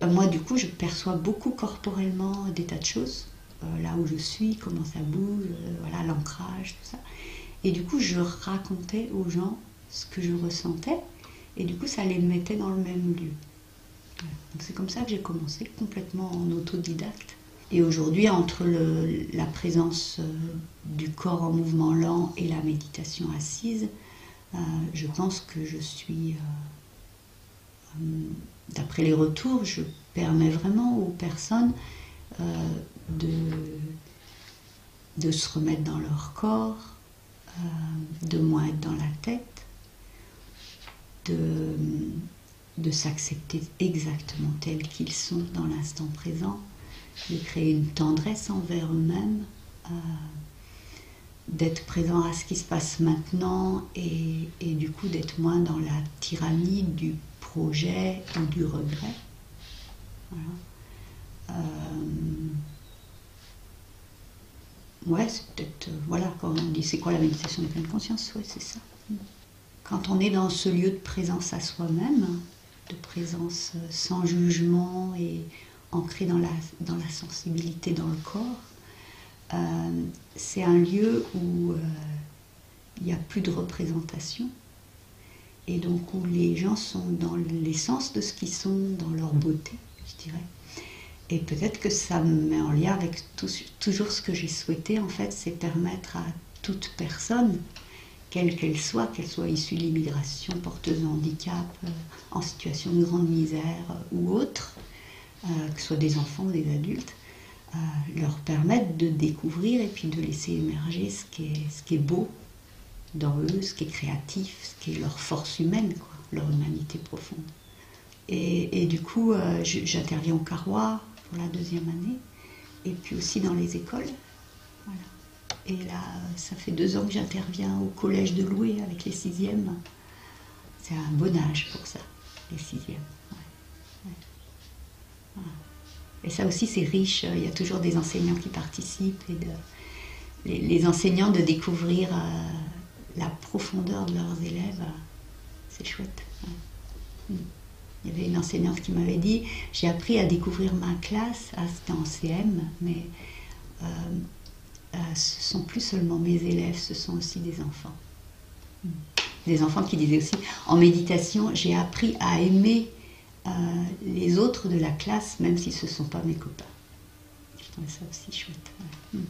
je perçois beaucoup corporellement des tas de choses, euh, là où je suis, comment ça bouge, euh, voilà, l'ancrage, tout ça. Et du coup, je racontais aux gens ce que je ressentais, et du coup, ça les mettait dans le même lieu. Donc c'est comme ça que j'ai commencé, complètement en autodidacte. Et aujourd'hui, entre la présence euh, du corps en mouvement lent et la méditation assise, euh, je pense que je suis, euh, euh, d'après les retours, je permets vraiment aux personnes euh, de, se remettre dans leur corps, euh, de moins être dans la tête, de, s'accepter exactement tels qu'ils sont dans l'instant présent, de créer une tendresse envers eux-mêmes, euh, d'être présent à ce qui se passe maintenant et, et du coup d'être moins dans la tyrannie du projet ou du regret. Voilà. Euh, ouais, c'est peut-être. euh, voilà, quand on dit c'est quoi la méditation de pleine conscience, ouais, c'est ça. Quand on est dans ce lieu de présence à soi-même, de présence euh, sans jugement et ancré dans la, sensibilité dans le corps, c'est un lieu où il n'y a plus de représentation et donc où les gens sont dans l'essence de ce qu'ils sont, dans leur beauté, je dirais. Et peut-être que ça me met en lien avec toujours ce que j'ai souhaité, en fait, c'est permettre à toute personne, quelle qu'elle soit, qu'elle soit issue de l'immigration, porteuse de handicap, euh, en situation de grande misère euh, ou autre, euh, que ce soit des enfants ou des adultes, leur permettre de découvrir et puis de laisser émerger ce ce qui est beau dans eux, ce qui est créatif, ce qui est leur force humaine, quoi, leur humanité profonde. Et, du coup, euh, j'interviens au Carrois pour la deuxième année, et puis aussi dans les écoles. Et là, ça fait deux ans que j'interviens au collège de Loué avec les sixièmes. C'est un bon âge pour ça, les sixièmes. Et ça aussi, c'est riche. Il y a toujours des enseignants qui participent et les enseignants de découvrir euh, la profondeur de leurs élèves. c'est chouette. Mm. Il y avait une enseignante qui m'avait dit J'ai appris à découvrir ma classe, ah, c'était en CM, mais euh, euh, ce sont plus seulement mes élèves, ce sont aussi des enfants. Mm. Des enfants qui disaient aussi En méditation, j'ai appris à aimer euh, les autres de la classe, même si ce ne sont pas mes copains. Je trouvais ça aussi chouette. Mm.